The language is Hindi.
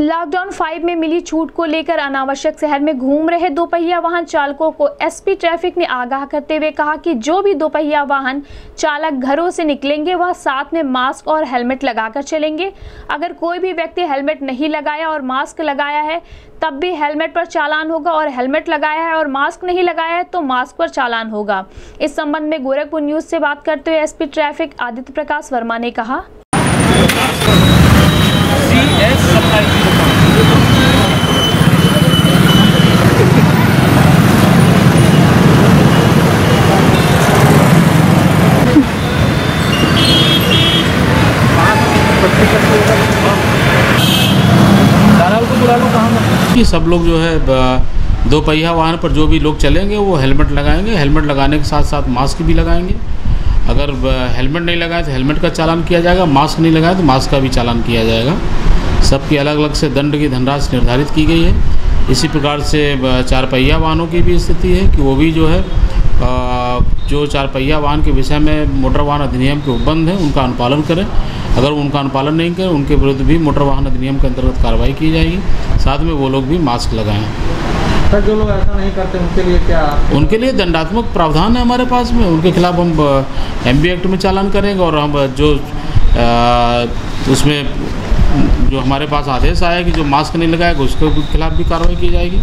लॉकडाउन फाइव में मिली छूट को लेकर अनावश्यक शहर में घूम रहे दोपहिया वाहन चालकों को एसपी ट्रैफ़िक ने आगाह करते हुए कहा कि जो भी दोपहिया वाहन चालक घरों से निकलेंगे, वह साथ में मास्क और हेलमेट लगाकर चलेंगे। अगर कोई भी व्यक्ति हेलमेट नहीं लगाया और मास्क लगाया है, तब भी हेलमेट पर चालान होगा और हेलमेट लगाया है और मास्क नहीं लगाया है तो मास्क पर चालान होगा। इस संबंध में गोरखपुर न्यूज़ से बात करते हुए एसपी ट्रैफ़िक आदित्य प्रकाश वर्मा ने कहा सी एस सप्लाई की दुकान को सब लोग जो है दो पहिया वाहन पर जो भी लोग चलेंगे, वो हेलमेट लगाएँगे। हेलमेट लगाने के साथ साथ मास्क भी लगाएँगे। अगर हेलमेट नहीं लगाए तो हेलमेट का चालान किया जाएगा। मास्क नहीं लगाए तो मास्क का भी चालान किया जाएगा। सबकी अलग अलग से दंड की धनराशि निर्धारित की गई है। इसी प्रकार से चार पहिया वाहनों की भी स्थिति है कि वो भी जो है जो चार पहिया वाहन के विषय में मोटर वाहन अधिनियम के उपबंध हैं उनका अनुपालन करें। अगर उनका अनुपालन नहीं करें उनके विरुद्ध भी मोटर वाहन अधिनियम के अंतर्गत कार्रवाई की जाएगी। साथ में वो लोग भी मास्क लगाएँ। सर जो लोग ऐसा नहीं करते उनके लिए क्या उनके लिए दंडात्मक प्रावधान है हमारे पास में। उनके खिलाफ हम एम एक्ट में चालान करेंगे और हम जो उसमें जो हमारे पास आदेश आया कि जो मास्क नहीं लगाएगा उसके खिलाफ भी कार्रवाई की जाएगी।